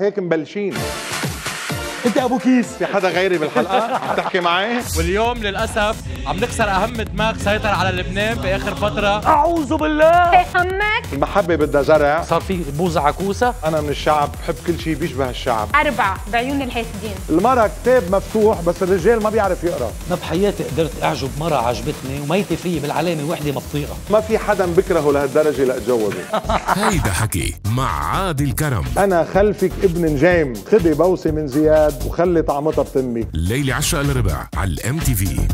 هيك مبلشين. انت ابو كيس. في حدا غيري بالحلقة؟ عم تحكي معي؟ واليوم للأسف عم نخسر أهم دماغ سيطر على لبنان باخر فترة. أعوذ بالله. همك المحبة بدها زرع. صار في بوزة عكوسة. أنا من الشعب بحب كل شيء بيشبه الشعب. أربعة بعيون الحاسدين. المرة كتاب مفتوح بس الرجال ما بيعرف يقرأ. ما بحياتي قدرت أعجب مرة عجبتني وميتة فيي بالعلامة وحدة مبطيئة. ما في حدا بكرهه لهالدرجة لأتجوزه. هيدا حكي مع عادل كرم. أنا خلفك ابن نجيم خدي بوسة من زياد وخلي طعمتها بتمي ليلة عشرة الا ربع على الام تي في.